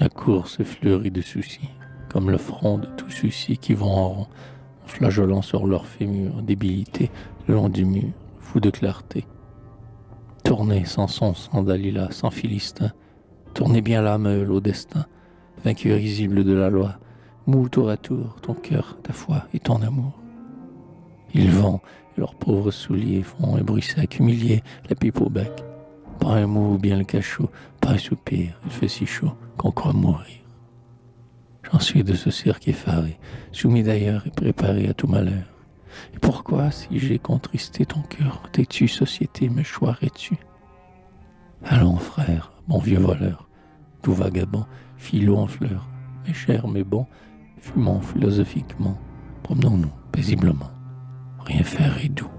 La course fleurie de soucis, comme le front de tous ceux-ci qui vont en rond, en flageolant sur leur fémur, débilité, le long du mur, fou de clarté. Tournez sans son, sans Dalila, sans Philistin, tournez bien la meule au destin, vainqueur risible de la loi, mou tour à tour ton cœur, ta foi et ton amour. Ils vont, et leurs pauvres souliers font un bruit sec, humilié, la pipe au bec. Pas un mot ou bien le cachot, pas un soupir, il fait si chaud qu'on croit mourir. J'en suis de ce cirque effaré, soumis d'ailleurs et préparé à tout malheur. Et pourquoi, si j'ai contristé ton cœur, t'es-tu, société, me choirais-tu? Allons, frère, bon vieux voleur, tout vagabond, philo en fleurs, mes chers, mes bons, fumons philosophiquement, promenons-nous paisiblement. Rien faire est doux.